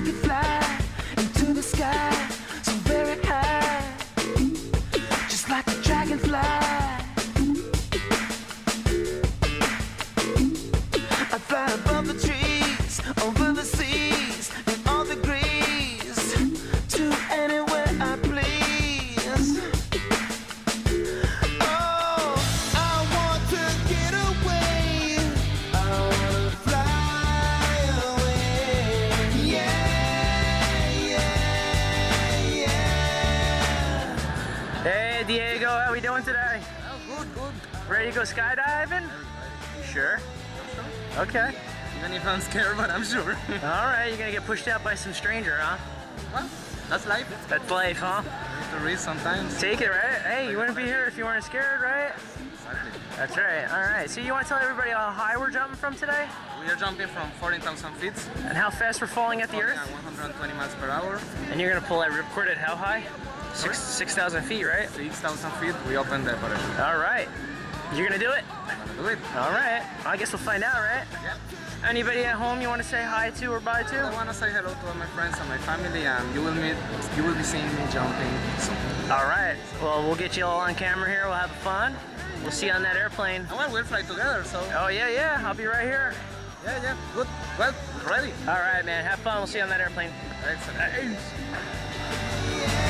I could fly into the sky. Ready to go skydiving? You sure? Okay. Even if I'm scared, but I'm sure. All right, you're gonna get pushed out by some stranger, huh? well, that's life. That's life, huh? To risk sometimes. Take it, right? Hey, you wouldn't be here if you weren't scared, right? Exactly. That's right. All right. So you want to tell everybody how high we're jumping from today, We are jumping from 14,000 feet, and how fast we're falling at the earth, at 120 miles per hour, and you're gonna pull that ripcord at how high? Six six thousand feet, right? 6,000 feet. We open the parachute. All right. You're gonna do it. I'm gonna do it. All right. I guess we'll find out, right? Yeah. Anybody at home you want to say hi to or bye to? I want to say hello to all my friends and my family, and you will meet, you will be seeing me jumping soon. All right. Well, we'll get you all on camera here. We'll have fun. We'll see you on that airplane. And well, we'll fly together, so Oh yeah, yeah. I'll be right here. yeah, yeah, good. Well, ready. All right, man. Have fun. We'll see you on that airplane. Excellent. Gotta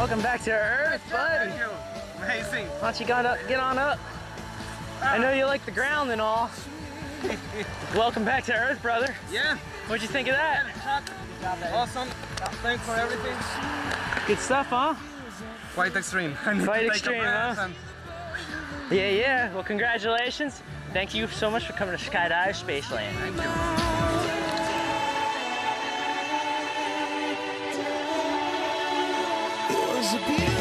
Welcome back to Earth, buddy. Thank you. Amazing. Why don't you get up, get on up? I know you like the ground and all. Welcome back to Earth, brother. Yeah. What'd you think of that? Awesome. Thanks for everything. Good stuff, huh? Quite extreme. Quite to take a extreme, huh? Yeah, yeah. Well, congratulations. Thank you so much for coming to Skydive Spaceland. Thank you. a beautiful